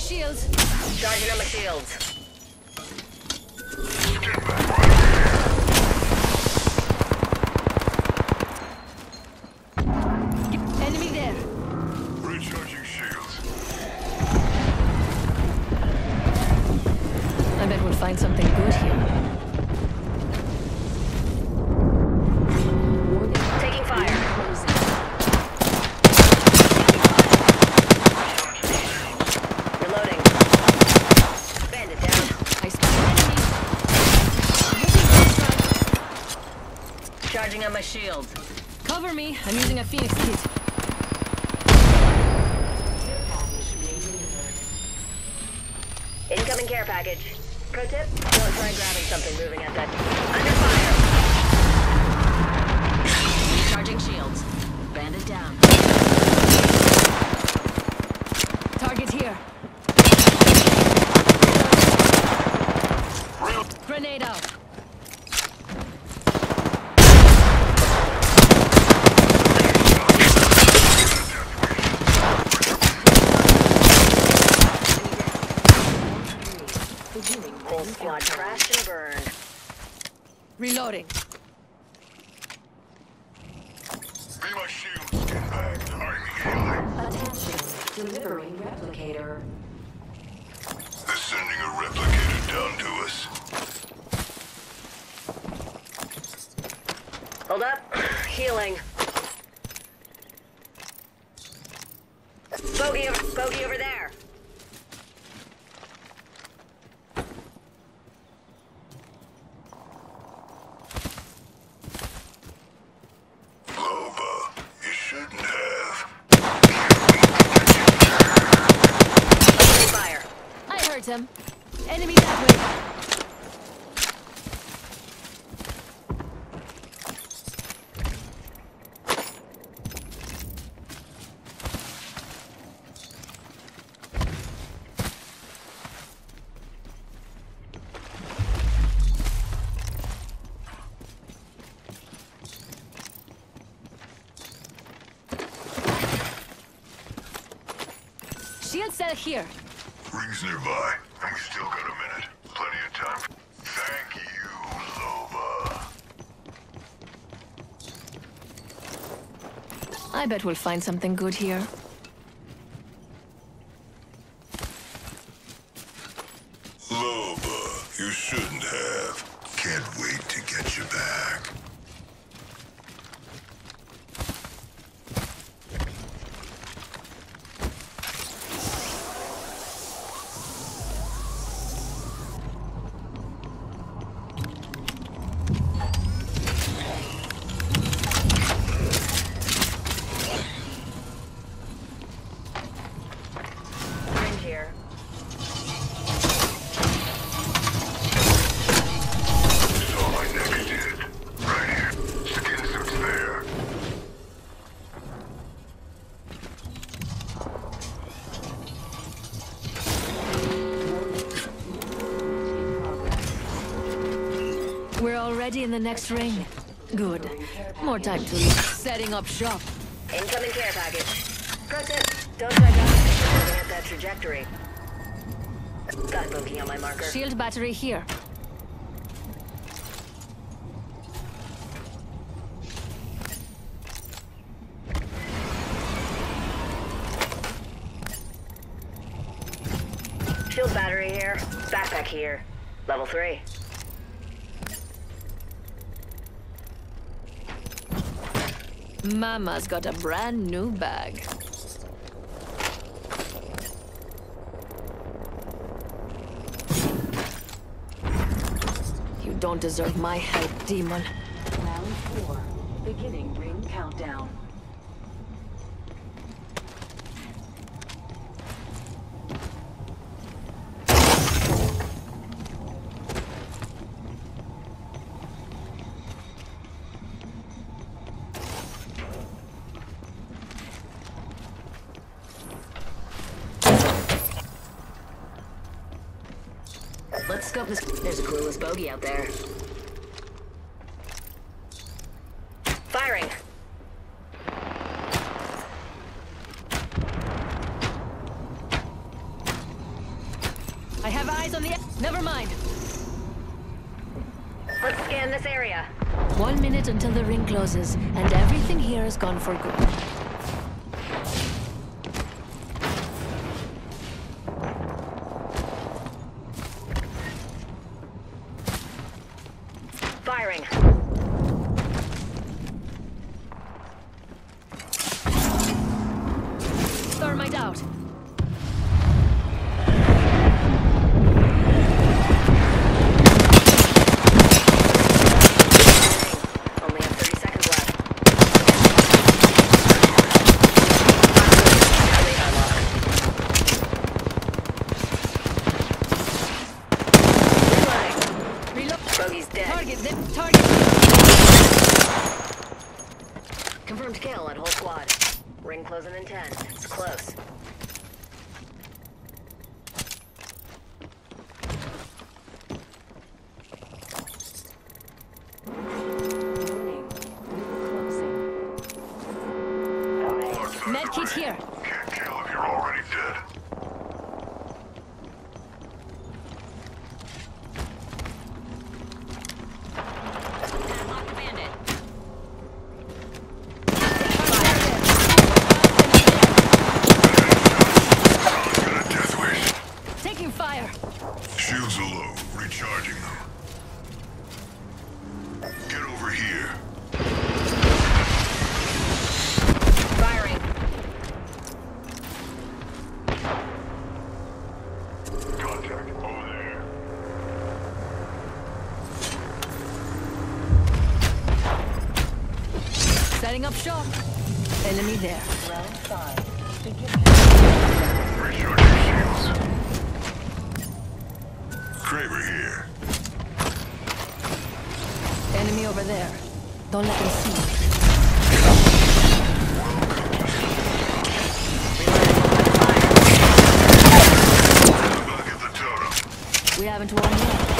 shields. Charging on my shields. Enemy. On my shield. Cover me. I'm using a Phoenix kit. Incoming care package. Pro tip, don't try grabbing something moving at that. Under fire. Charging shields. Bandit down. Target here. Grenade out. Whole squad crashed and burned. Reloading. Be my shield. Get back. Targeting healing. Attention, delivering replicator. They're sending a replicator down to us. Hold up. Healing. Bogey over, bogey over there. Loba, you shouldn't have. Opening fire. Him. Enemy that way. Shield cell here. Rings nearby, we still got a minute. Plenty of time. Thank you, Loba. I bet we'll find something good here. Loba, you shouldn't have. Can't wait to get you back. Syringe here. Saw my next hit. Right here. Skin suit's there. We're already in the next ring. Good. More time to leave. Setting up shop. Incoming care package. Pro tip, don't grabbing moving at that trajectory. Got bogey on my marker. Shield battery here. Shield battery here. Backpack here. Level three. Mama's got a brand new bag. You don't deserve my help, demon. up this. There's a clueless bogey out there. Firing. I have eyes on the. Never mind. Let's scan this area. One minute until the ring closes, and everything here is gone for good. kill at whole squad. Ring closing in 10. It's close. Here. Can't kill if you're already dead. Setting up shop. Enemy there. Round five. Kraber here. Enemy over there. Don't let them see. We haven't won yet.